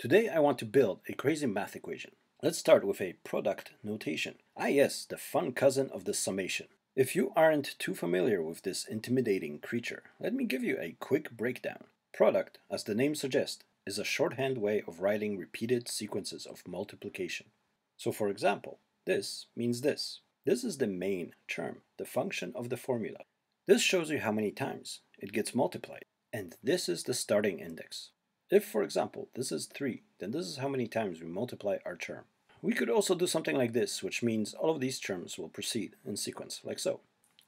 Today I want to build a crazy math equation. Let's start with a product notation. Ah yes, the fun cousin of the summation. If you aren't too familiar with this intimidating creature, let me give you a quick breakdown. Product, as the name suggests, is a shorthand way of writing repeated sequences of multiplication. So for example, this means this. This is the main term, the function of the formula. This shows you how many times it gets multiplied. And this is the starting index. If, for example, this is 3, then this is how many times we multiply our term. We could also do something like this, which means all of these terms will proceed in sequence, like so.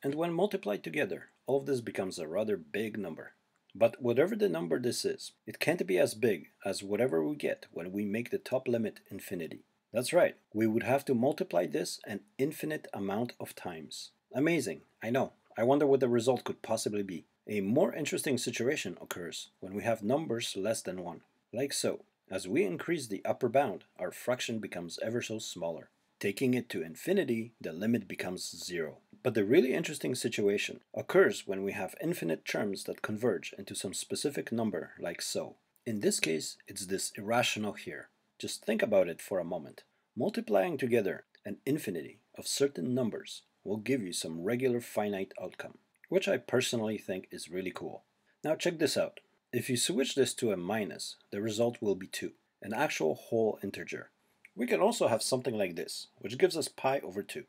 And when multiplied together, all of this becomes a rather big number. But whatever the number this is, it can't be as big as whatever we get when we make the top limit infinity. That's right, we would have to multiply this an infinite amount of times. Amazing, I know. I wonder what the result could possibly be. A more interesting situation occurs when we have numbers less than 1, like so. As we increase the upper bound, our fraction becomes ever so smaller. Taking it to infinity, the limit becomes zero. But the really interesting situation occurs when we have infinite terms that converge into some specific number, like so. In this case, it's this irrational here. Just think about it for a moment. Multiplying together an infinity of certain numbers will give you some regular finite outcome, which I personally think is really cool. Now check this out. If you switch this to a minus, the result will be 2, an actual whole integer. We can also have something like this, which gives us pi over 2.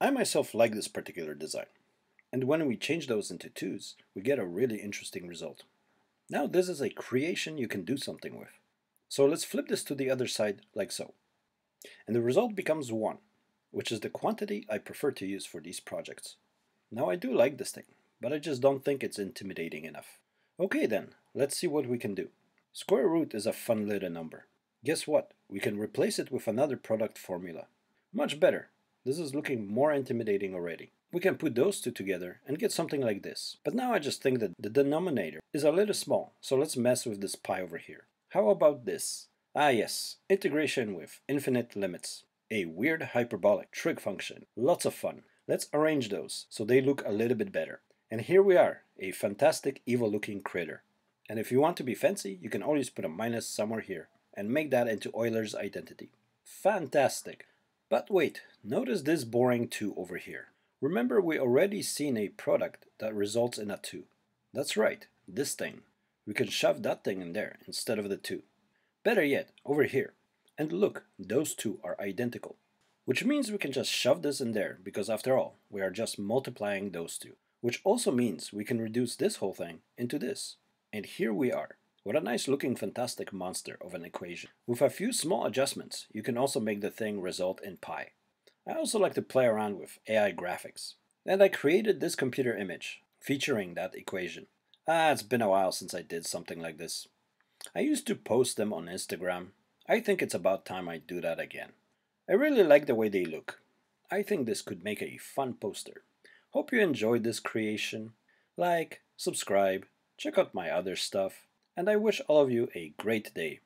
I myself like this particular design. And when we change those into 2's, we get a really interesting result. Now this is a creation you can do something with. So let's flip this to the other side like so. And the result becomes 1, which is the quantity I prefer to use for these projects. Now I do like this thing, but I just don't think it's intimidating enough. Okay then, let's see what we can do. Square root is a fun little number. Guess what? We can replace it with another product formula. Much better. This is looking more intimidating already. We can put those two together and get something like this. But now I just think that the denominator is a little small, so let's mess with this pi over here. How about this? Ah yes, integration with infinite limits. A weird hyperbolic trig function. Lots of fun. Let's arrange those so they look a little bit better. And here we are, a fantastic evil looking critter. And if you want to be fancy, you can always put a minus somewhere here and make that into Euler's identity. Fantastic! But wait, notice this boring 2 over here. Remember we already seen a product that results in a 2. That's right, this thing. We can shove that thing in there instead of the 2. Better yet, over here. And look, those two are identical. Which means we can just shove this in there because after all, we are just multiplying those two which also means we can reduce this whole thing into this. And here we are. What a nice looking fantastic monster of an equation. With a few small adjustments, you can also make the thing result in pi. I also like to play around with AI graphics. And I created this computer image, featuring that equation. Ah, it's been a while since I did something like this. I used to post them on Instagram. I think it's about time I do that again. I really like the way they look. I think this could make a fun poster. Hope you enjoyed this creation. Like, subscribe, check out my other stuff, and I wish all of you a great day.